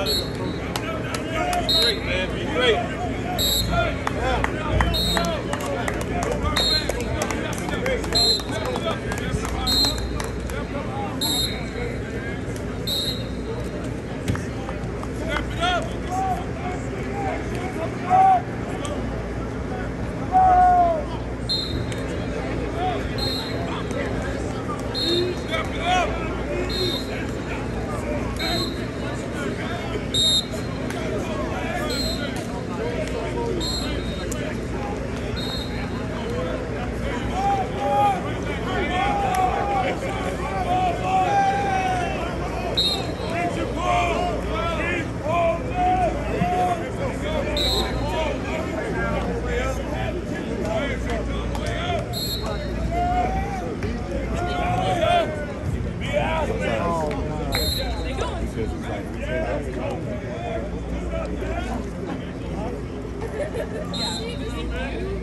Great, man. Be great. yeah.